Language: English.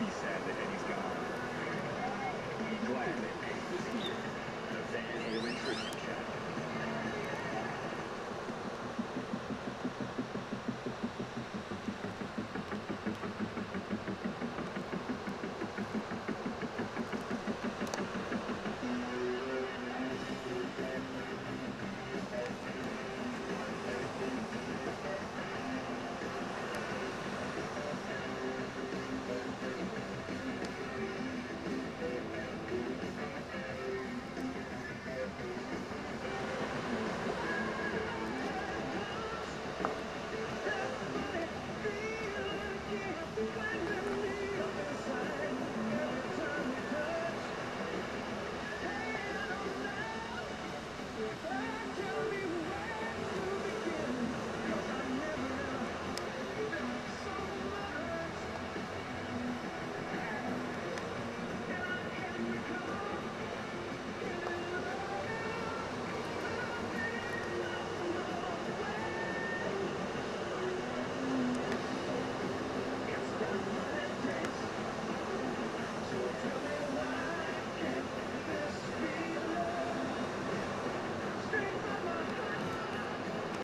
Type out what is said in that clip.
be sad that Eddie's gone. Be glad